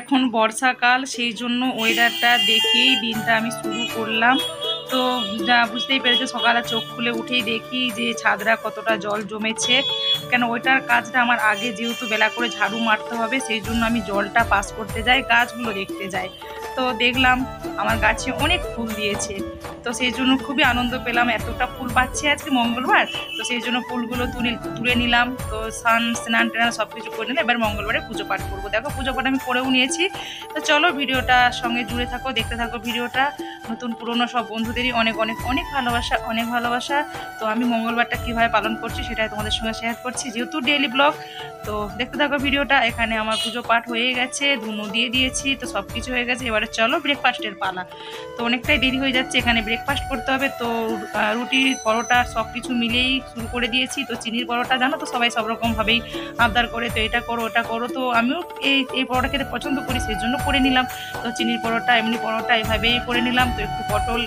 এখন বর্ষাকাল, সেই জন্য ওয়েদারটা দেখেই দিনটা আমি শুরু করলাম। তো যা বুঝতেই পেরেছে, সকালে চোখ খুলে উঠেই দেখি যে ছাদরা কতটা জল জমেছে। কেন ওইটার কাজটা আমার আগে যেহেতু বেলা করে ঝাড়ু মারতে হবে, সেই জন্য আমি জলটা পাস করতে যাই, গাছগুলো দেখতে যাই। তো দেখলাম আমার গাছে অনেক ফুল দিয়েছে। তো সেই জন্য খুবই আনন্দ পেলাম। এতটা ফুল পাচ্ছি আজকে মঙ্গলবার। তো সেই জন্য ফুলগুলো তুলে তুলে নিলাম। তো স্নান স্নান টান সব কিছু করে নিলাম এবার মঙ্গলবারে পুজো পাঠ করব। দেখো পুজো পাঠ আমি করেও নিয়েছি। তো চলো ভিডিওটা সঙ্গে জুড়ে থাকো, দেখতে থাকো ভিডিওটা। নতুন পুরনো সব বন্ধুদেরই অনেক অনেক অনেক ভালোবাসা অনেক ভালোবাসা। তো আমি মঙ্গলবারটা কীভাবে পালন করছি সেটাই তোমাদের সঙ্গে শেয়ার করছি। যেহেতু ডেলি ব্লগ তো দেখতে থাকো ভিডিওটা। এখানে আমার পুজো পাঠ হয়ে গেছে, ধুনো দিয়ে দিয়েছি, তো সব কিছু হয়ে গেছে। এবারে চলো ব্রেকফাস্টের পালা। তো অনেকটাই দেরি হয়ে যাচ্ছে, এখানে ব্রেকফাস্ট করতে হবে। তো রুটি, পরোটা সব কিছু মিলেই শুরু করে দিয়েছি। তো চিনির পরোটা জানো তো, সবাই সব রকমভাবেই আবদার করে, তো এটা করো, ওটা করো। তো আমিও এই এই পরোটা খেতে পছন্দ করি, সেই জন্য করে নিলাম। তো চিনির পরোটা, এমনি পরোটা এভাবেই করে নিলাম। তো একটু পটল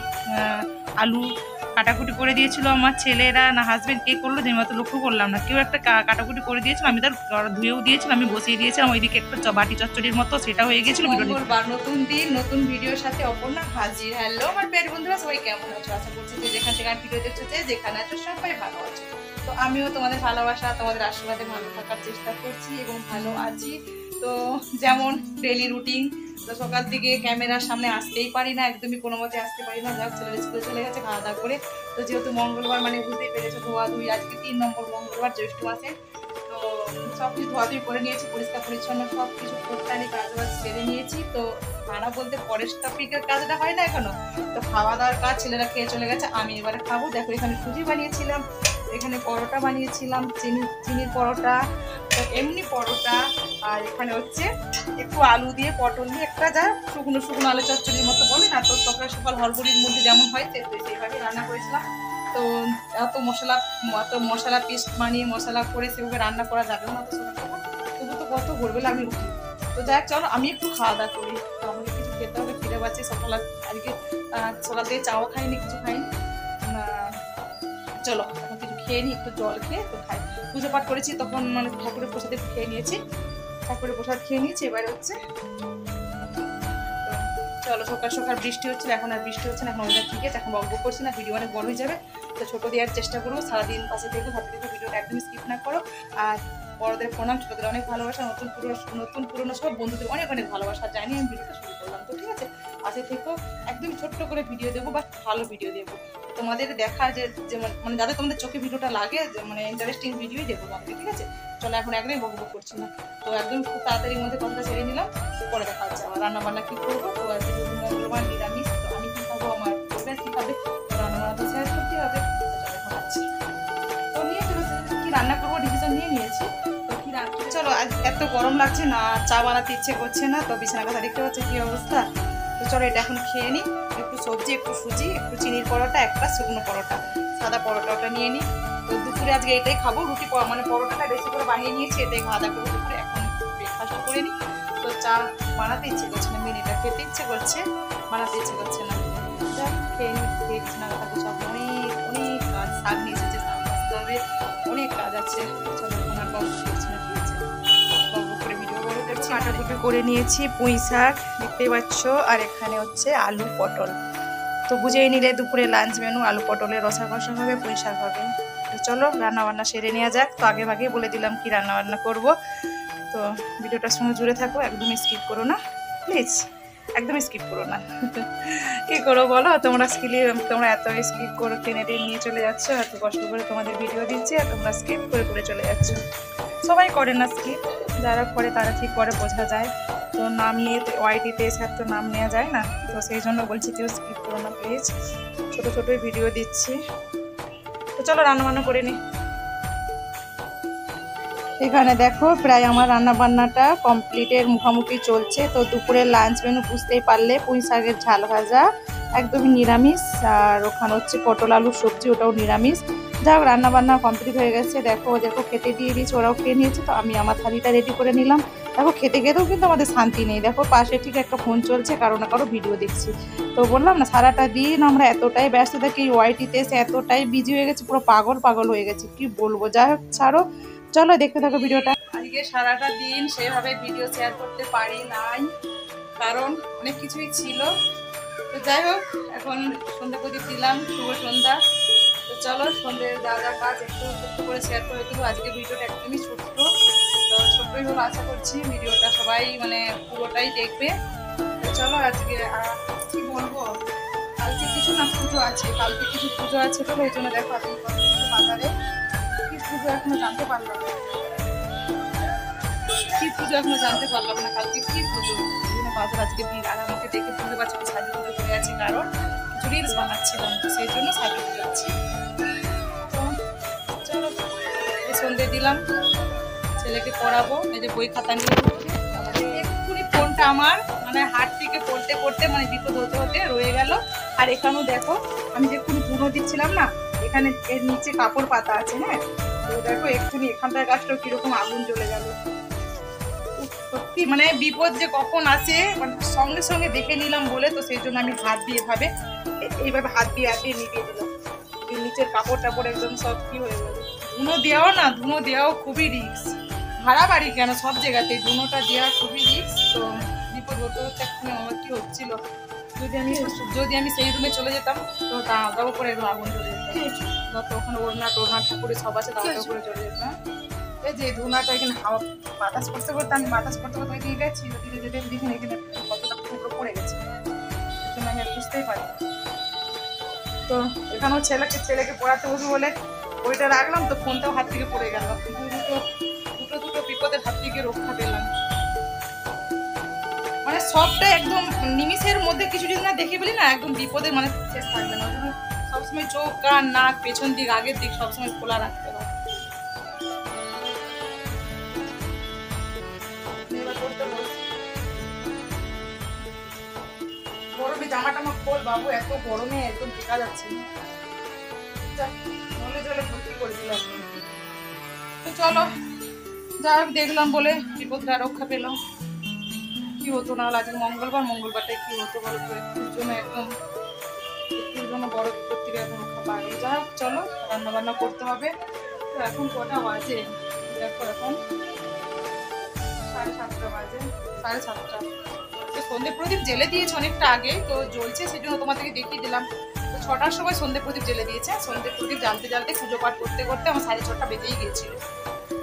আলু কাটাকুটি করে দিয়েছিল আমার ছেলেরা, না হাজব্যান্ড কে করল, যে মতো লক্ষ্য করলাম না। কেউ একটা কাটাকুটি করে দিয়েছিল, আমি তার ধুয়েও দিয়েছিলাম আমি বসিয়ে দিয়েছিলাম, ওইদিকে একটা বাটি চচ্চড়ির মতো, সেটা হয়ে গেছিল নতুন দিন, নতুন ভিডিওর সাথে অপর্ণা হাজির। হ্যালো আমার বন্ধুরা, সবাই কেমন আছো? আশা করছি যে যেখান থেকে ভিডিও দেখছ, যে যেখানে আছো, সবাই ভালো আছো। তো আমিও তোমাদের ভালোবাসা, তোমাদের আশীর্বাদে ভালো থাকার চেষ্টা করছি এবং ভালো আছি। তো যেমন ডেলি রুটিন তো সকাল থেকে ক্যামেরার সামনে আসতেই পারি না, একদমই কোনো মতে আসতে পারি না। যাক ছেলে স্কুলে চলে গেছে, খাওয়া দাওয়া করে। তো যেহেতু মঙ্গলবার মানে বুঝতেই পেরেছ ধোয়া ধুই আজকে তিন নম্বর মঙ্গলবার, জ্যৈষ্ঠ মাসে। তো সব কিছু ধোয়াধুয়ি করে নিয়েছি, পরিষ্কার পরিচ্ছন্ন সব কিছু টুকটানি কাজ বাজ সেরে নিয়েছি। তো রান্না বলতে পরের টপিকের কাজটা হয় না এখনও? তো খাওয়া দাওয়ার কাজ ছেলেরা খেয়ে চলে গেছে, আমি এবারে খাব। দেখো, এখানে সুজি বানিয়েছিলাম, এখানে পরোটা বানিয়েছিলাম, চিনি, চিনির পরোটা, তো এমনি পরোটা আর এখানে হচ্ছে একটু আলু দিয়ে, পটল দিয়ে একটা যা শুকনো শুকনো আলু চচ্চড়ির মতো বলে না, তো সকাল সকাল হরবড়ির মধ্যে যেমন হয় সেইভাবে রান্না করেছিলাম। তো এত মশলা এত মশলা পেস্ট বানিয়ে মশলা করে সেভাবে রান্না করা যাবে না তো তবু তো কত ভোরবেলা আমি উঠি। তো যাক চলো আমি একটু খাওয়া দাওয়া করি। তো আমাকে কিছু খেতে হবে ফিরে পাচ্ছি, সকাল আজকে সকাল থেকে চাও খাইনি, কিছু খাইনি। চলো এখন কিছু খেয়ে নিই একটু জল খেয়ে তো খাই। পুজো পাঠ করেছি, তখন মানে ঠাকুরের প্রসাদ খেয়ে নিয়েছি। ঠাকুরের প্রসাদ খেয়ে নিয়েছি, এবার হচ্ছে চলো সকাল সকাল বৃষ্টি হচ্ছিল, এখন আর বৃষ্টি হচ্ছে না, এখন ওইটা ঠিক আছে এখন বকবক করছি না, ভিডিও অনেক বড় হয়ে যাবে, তো ছোটো দেওয়ার চেষ্টা করব, সারাদিন পাশে থেকে হাতে থেকে, ভিডিওটা একদম স্কিপ না করো, আর বড়দের প্রণাম, ছোটোদের অনেক ভালোবাসা, নতুন পুরো নতুন পুরনো সব বন্ধুদের অনেক অনেক ভালোবাসা, জানি আমি ভিডিওটা পাশে থেকেও একদম ছোট্ট করে ভিডিও দেবো বা ভালো ভিডিও দেবো। তোমাদের দেখা যে মানে যাদের তোমাদের চোখে ভিডিওটা লাগে মানে ইন্টারেস্টিং ভিডিওই দেবো তোমাদের, ঠিক আছে? চলো এখন একদমই বকবক করছি না। তো একদম খুব তাড়াতাড়ির মধ্যে কথাটা ছেড়ে নিলাম, পরে দেখা হচ্ছে আমার রান্না বান্না কী করব? তো আজকে মঙ্গলবার নিরামিষ, তো আমি কী খাব? আমার পরিবার কী খাবে? তো রান্না বান্না তো শেয়ার করতে হবে। তো নিয়ে চলো, কী রান্না করব? ডিসিশন নিয়ে নিয়েছি। চলো, আজ এত গরম লাগছে না, চা বানাতে ইচ্ছে করছে না, তো বিছানা কথা দেখতে পাচ্ছি কী অবস্থা? তো চলো এটা এখন খেয়ে নিই। একটু সবজি, একটু সুজি, একটু চিনির পরোটা, একটা শুকনো পরোটা। সাদা পরোটাটা নিয়ে নিই। তো দুপুরে আজকে এটাই খাব, রুটি মানে পরোটাটা বেশি করে বানিয়ে নিয়েছি, এটাই খাওয়া দাওয়া করব দুপুরে। এখন ব্রেকফাস্ট করে নিই। তো চা বানাতে ইচ্ছে করছে না মিনিটা খেতে ইচ্ছে করছে, বানাতে ইচ্ছে করছে না। খেয়ে নিই, খেয়ে বিছানা কথা সব অনেক অনেক কাজ শাক নিয়ে এসেছে শাক অনেক কাজ আছে। চলো এখন আর কাটাকুটি করে নিয়েছি, পুঁই শাক দেখতেই পাচ্ছ, আর এখানে হচ্ছে আলু পটল। তো বুঝেই নিলে দুপুরে লাঞ্চ মেনু আলু পটলের রসা কষা হবে, পুঁই শাক হবে। তো চলো রান্না বান্না সেরে নেওয়া যাক। তো আগে ভাগেই বলে দিলাম কি রান্নাবান্না করব। তো ভিডিওটার সঙ্গে জুড়ে থাকো একদম স্কিপ করো না। প্লিজ একদম স্কিপ করো না। কী করো বলো? তোমরা স্কিলি তোমরা এত স্কিপ করে টেনে টেনে নিয়ে চলে যাচ্ছ, এত কষ্ট করে তোমাদের ভিডিও দিচ্ছি, আর তোমরা স্কিপ করে করে চলে যাচ্ছ। সবাই করে না স্কিপ যারা করে তারা ঠিক করে বোঝা যায়। তো নাম নিয়ে তো ওয়াইটিতে এসে তো নাম নেওয়া যায় না। তো সেই জন্য বলছি কেউ স্কিপ করো না প্লিজ ছোটো ছোটোই ভিডিও দিচ্ছি। তো চলো রান্না বান্না করে নিই এখানে দেখো প্রায় আমার রান্না বান্নাটা কমপ্লিটের মুখামুখি চলছে। তো দুপুরের লাঞ্চ মেনু বুঝতেই পারলে পুঁই শাকের ঝাল ভাজা, একদমই নিরামিষ। আর ওখানে হচ্ছে পটল আলুর সবজি, ওটাও নিরামিষ। যাই হোক রান্না বান্না কমপ্লিট হয়ে গেছে। দেখো দেখো, খেতে দিয়ে দিয়েছি, ওরাও খেয়ে নিয়েছে, তো আমি আমার থালিটা রেডি করে নিলাম। দেখো, খেতে খেতেও কিন্তু আমাদের শান্তি নেই। দেখো, পাশে ঠিক একটা ফোন চলছে, কারও না কারও ভিডিও দেখছি। তো বললাম না, সারাটা দিন আমরা এতটাই ব্যস্ত থাকি এই ওয়াইটিতে এসে এতটাই বিজি হয়ে গেছি, পুরো পাগল পাগল হয়ে গেছি। কি বলব? যাই হোক, ছাড়ো। চলো, দেখতে থাকো ভিডিওটা আজকে সারাটা দিন সেভাবে ভিডিও শেয়ার করতে পারি নাই, কারণ অনেক কিছুই ছিল। তো যাই হোক, এখন সন্ধ্যা প্রদীপ দিলাম। শুভ সন্ধ্যা। চলো সন্ধ্যের যা কাজ একটু ছোট্ট করে শেয়ার করে দেবো আজকে ভিডিওটা একদমই ছোট্ট। তো ছোট্টই হলো, আশা করছি ভিডিওটা সবাই মানে পুরোটাই দেখবে। চলো, আজকে কি বলব? কালকে কিছু না, পুজো আছে। কালকে কিছু পুজো আছে তো ওই জন্য দেখো কিছু বাজারে, কি পুজো এখনও জানতে পারলাম না। কি পুজো এখনও জানতে পারলাম না, কালকে কি পুজো? বাজার আজকে আর আমাকে দেখে বুঝতে পারছি সাজু পুজো করে আছি কারণ রিলস বানাচ্ছিলাম সেই জন্য পুজো আছি চলো সন্ধে দিলাম। ছেলেকে পড়াবো, এই যে বই খাতা নিয়ে। এক্ষুনি ফোনটা আমার মানে হাত থেকে পড়তে পড়তে মানে বিপদ হতে হতে রয়ে গেল। আর এখানেও দেখো, আমি যে এক্ষুনি ধুনো দিচ্ছিলাম না, এখানে এর নিচে কাপড় পাতা আছে হ্যাঁ? তো দেখো, এক্ষুনি এখানকার গাছটাও কীরকম আগুন জ্বলে গেল। সত্যি মানে বিপদ যে কখন আসে মানে সঙ্গে সঙ্গে দেখে নিলাম বলে, তো সেই জন্য আমি হাত দিয়ে ভাবে এইভাবে হাত দিয়ে হাত দিয়ে নিভিয়ে দিলাম এই নিচের কাপড় টাপড় একদম সব কি হয়ে গেল। ধুনো দেওয়াও না ধুনো দেওয়াও খুবই রিস্ক ভাড়া বাড়ি কেন? সব জায়গাতে ধুনোটা দেওয়া খুবই রিস্ক তো বিপদ হতে হচ্ছে এক্ষুনি আমার কি হচ্ছিল? যদি আমি যদি আমি সেই রুমে চলে যেতাম তো দাও করে একদম আগুন জ্বলে যেত। যত ওখানে ওড়না টোড়না ঠাকুরের সব আছে দাও করে চলে যেত হ্যাঁ? এই যে ধুনাটা এখানে হাওয়া বাতাস করতে করতে আমি বাতাস করতে করতে ওইদিকে গেছি ওদিকে যেতে দেখি না এখানে কতটা টুকরো পড়ে গেছে। আমি আর বুঝতেই পারি তো এখানেও ছেলেকে ছেলেকে পড়াতে বসে বলে ওইটা রাখলাম তো ফোনটাও হাত থেকে পড়ে গেল। দুটো দুটো দুটো বিপদের হাত থেকে রক্ষা পেলাম। মানে সবটা একদম নিমিষের মধ্যে কিছু যদি না দেখে বলি না একদম বিপদের মানে শেষ থাকবে না। সবসময় চোখ, কান, নাক, পেছন দিক, আগের দিক সবসময় খোলা রাখতে জামা টামা খোল বাবু, এত গরমে একদম ঢেকা যাচ্ছে। না জলে জলে ভর্তি করে দিলাম। তো চলো হোক, দেখলাম বলে বিপদটা রক্ষা পেলাম। কি হতো না হলে, আজকে মঙ্গলবার, মঙ্গলবারটাই কি হতো বলো তো? একটুর জন্য একদম একটুর জন্য বড় বিপদ থেকে এখন রক্ষা পাওয়া গেল যাই হোক, চলো রান্না বান্না করতে হবে। তো এখন কটা বাজে? দেখো এখন। সাড়ে সাতটা বাজে, সাড়ে সাতটা। তো সন্ধে প্রদীপ জেলে দিয়েছে অনেকটা আগে, তো জ্বলছে সেই জন্য তোমাদেরকে দেখিয়ে দিলাম। তো ছটার সময় সন্ধে প্রদীপ জেলে দিয়েছে সন্ধে প্রদীপ জ্বালতে জ্বালতে পুজো পাঠ করতে করতে আমার সাড়ে ছটা বেজেই গিয়েছিল।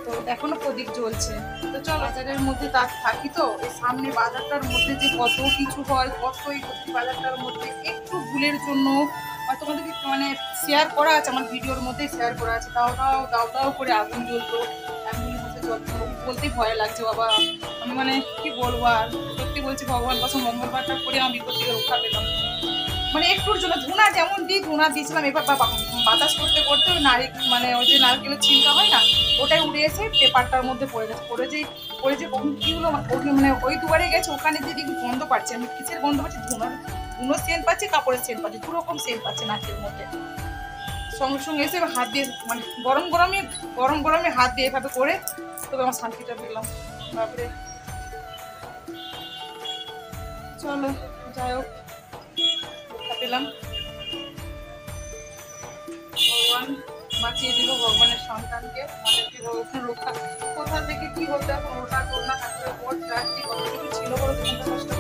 তো এখনও প্রদীপ জ্বলছে। তো চল, বাজারের মধ্যে তার থাকি তো, এই সামনে বাজারটার মধ্যে যে কত কিছু হয়, কত এই বাজারটার মধ্যে, একটু ভুলের জন্য তোমাদেরকে মানে শেয়ার করা আছে, আমার ভিডিওর মধ্যে শেয়ার করা আছে। দাও দাও দাও দাও করে আগুন জ্বলতো হাতে জ্বলতো বলতেই ভয় লাগছে, বাবা। আমি মানে কি বলব আর? বলছি, ভগবান কসম মঙ্গলবারটা করে আমি বিপদ থেকে রক্ষা পেলাম। মানে একটুর জন্য ধুনা যেমন দিই, ধুনা দিয়েছিলাম। এবার বাতাস করতে করতে ওই নারী মানে ওই যে নারকেলের ছিলকা হয় না, ওটাই উড়ে এসে পেপারটার মধ্যে পড়ে গেছে। পড়ে যে পড়ে যে কখন কি হলো? মানে ওই দুয়ারে গেছে, ওখানে যে দেখি গন্ধ পাচ্ছি। আমি কিসের গন্ধ পাচ্ছি? ধুনোর ধুনোর সেন্ট পাচ্ছি, কাপড়ের সেন্ট পাচ্ছি। দু রকম সেন্ট পাচ্ছে নাকের মধ্যে। সঙ্গে সঙ্গে এসে হাত দিয়ে মানে গরম গরমে গরম গরমে হাত দিয়ে এভাবে করে তবে আমার শান্তিটা পেলাম। তারপরে চলো, যাই হোক। পেলাম। ভগবান বাঁচিয়ে দিল ভগবানের সন্তানকে। ভগবান রক্ষা থেকে হতো এখন ছিল ছিল।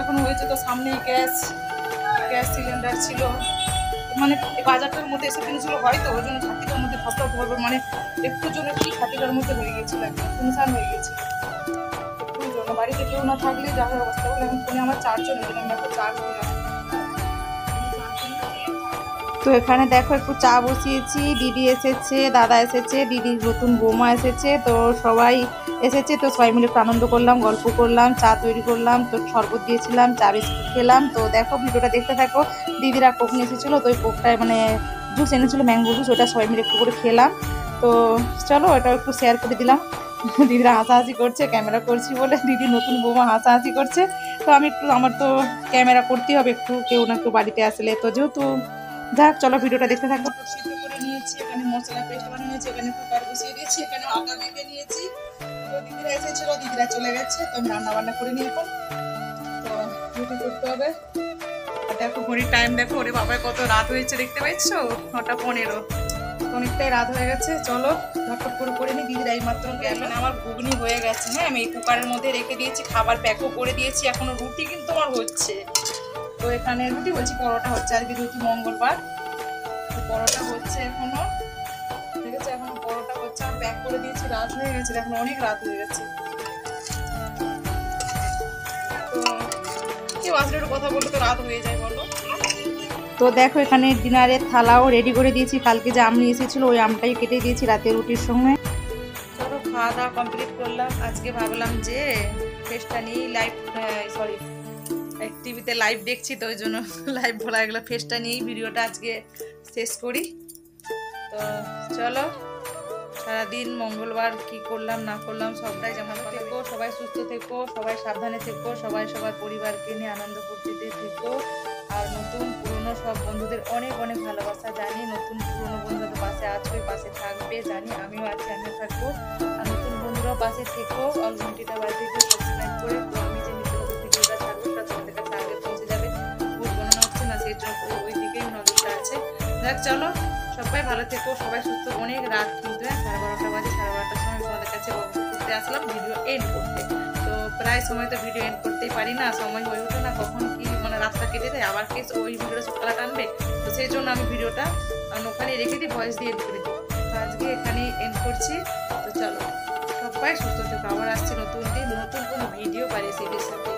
এখন হয়েছে তো সামনে গ্যাস। গ্যাস সিলিন্ডার ছিল। মানে বাজারটার মধ্যে এসব জিনিসগুলো হয় তো ওই জন্য ছাতিটার মধ্যে ধরবে মানে একটু জন্য কি ছাতিটার মধ্যে হয়ে গেছিল হয়ে গেছিল একটুর বাড়িতে কেউ না থাকলে যা অবস্থা। বলে এখন ফোনে আমার চার্জও নেই আমি একটা চার্জ তো এখানে দেখো, একটু চা বসিয়েছি, দিদি এসেছে, দাদা এসেছে, দিদির নতুন বৌমা এসেছে, তো সবাই এসেছে, তো সবাই মিলে একটু আনন্দ করলাম, গল্প করলাম, চা তৈরি করলাম, তো শরবত দিয়েছিলাম, চা বিস্কুট খেলাম, তো দেখো ভিডিওটা দেখতে থাকো, দিদিরা কোক এসেছিল, তো ওই কোকটায় মানে জুস এনেছিলো, ম্যাঙ্গো জুস, ওটা সবাই মিলে একটু করে খেলাম, তো চলো ওটা একটু শেয়ার করে দিলাম। দিদিরা হাসাহাসি করছে, ক্যামেরা করছি বলে দিদি নতুন বৌমা হাসাহাসি করছে। তো আমি একটু, আমার তো ক্যামেরা করতেই হবে একটু, কেউ না কেউ বাড়িতে আসলে। তো যেহেতু, যাক, চলো ভিডিওটা দেখতে থাকব সিদ্ধ করে নিয়েছি, এখানে মশলা পেস্ট বানিয়ে নিয়েছি, এখানে কুকার বসিয়ে দিয়েছি, এখানে আটা মেখে নিয়েছি। তো দিদিরা এসেছিল, দিদিরা চলে গেছে, তো আমি রান্না বান্না করে নিই এখন। তো রুটি করতে হবে। দেখো ঘড়ির টাইম দেখো, ওরে বাবা কত রাত হয়েছে, দেখতে পাচ্ছ নটা পনেরো। অনেকটাই রাত হয়ে গেছে। চলো, ঝটপট করে করে নি। দিদিরা এই মাত্র গেল আমার ঘুগনি হয়ে গেছে। হ্যাঁ আমি এই কুকারের মধ্যে রেখে দিয়েছি, খাবার প্যাকও করে দিয়েছি। এখনও রুটি কিন্তু আমার হচ্ছে। তো এখানে রুটি বলছি, পরোটা হচ্ছে। আজকে যেহেতু মঙ্গলবার, তো পরোটা হচ্ছে এখনও। ঠিক আছে, এখনও পরোটা হচ্ছে। আর প্যাক করে দিয়েছি, রাত হয়ে গেছে। এখন অনেক রাত হয়ে গেছে। তো কেউ আসলে একটু কথা বললে তো রাত হয়ে যায় বলো? তো দেখো এখানে ডিনারের থালাও রেডি করে দিয়েছি। কালকে যে আম নিয়ে এসেছিল ওই আমটাই কেটে দিয়েছি রাতের রুটির সঙ্গে। চলো খাওয়া দাওয়া কমপ্লিট করলাম। আজকে ভাবলাম যে ফেসটা নিয়ে লাইভ সরি টিভিতে লাইভ দেখছি তো ওই জন্য লাইভ বলা গেলো। ফেসটা নিয়েই ভিডিওটা আজকে শেষ করি। তো চলো সারাদিন মঙ্গলবার কি করলাম না করলাম সবটাই যেমন থেকো সবাই সুস্থ থেকো সবাই সাবধানে থেকো সবাই সবার পরিবারকে নিয়ে আনন্দ ফুর্তিতে থেকো। আর নতুন পুরনো সব বন্ধুদের অনেক অনেক ভালোবাসা। জানি নতুন পুরনো বন্ধুদের পাশে আছো পাশে থাকবে। জানি আমিও আছি আমিও থাকব। আর নতুন বন্ধুরাও পাশে থেকো। অল ঘন্টিটা বাড়িতে সাবস্ক্রাইব করে আমি যে নিত্য ভিডিওটা ছাড়বো সেটা তোমাদের কাছে আগে পৌঁছে যাবে। ভুল গণনা হচ্ছে না সেই জন্য ওই দিকেই নজরটা আছে। দেখ চলো সবাই ভালো থেকো সবাই সুস্থ। অনেক রাত কিন্তু হ্যাঁ, সাড়ে বারোটা বাজে সাড়ে বারোটার সময় তোমাদের কাছে করতে আসলাম ভিডিও এন্ড করতে। প্রায় সময় তো ভিডিও এন্ড করতেই পারি না, সময় হয়ে ওঠে না, কখন কি মানে রাস্তা কেটে দেয় আবার কে ওই ভিডিওটা সকালে টানবে, তো সেই জন্য আমি ভিডিওটা ওখানে রেখে দিই ভয়েস দিয়ে এন্ড করে দিই। তো আজকে এখানে এন্ড করছি, তো চলো, সবাই সুস্থ থাকো, আবার আসছে নতুন দিন, নতুন কোনো ভিডিও পারি সেটির সাথে।